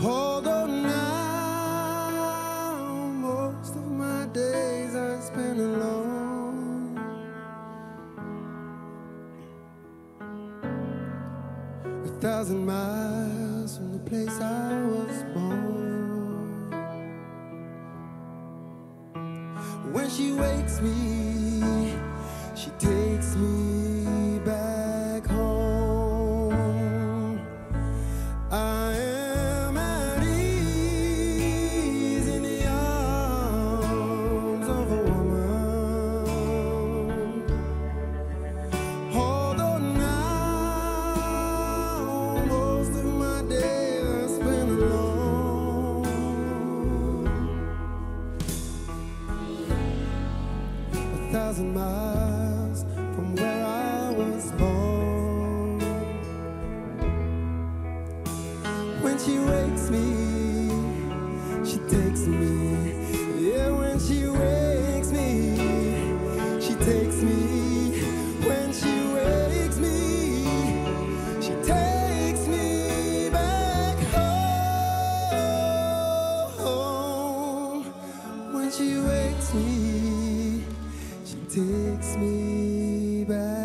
Hold on now, most of my days I spend alone. A thousand miles from the place I was born. When she wakes me, she takes me. Thousand miles from where I was born. When she wakes me, she takes me. Yeah, when she wakes me, she takes me. When she wakes me, she takes me back home. When she wakes me, takes me back.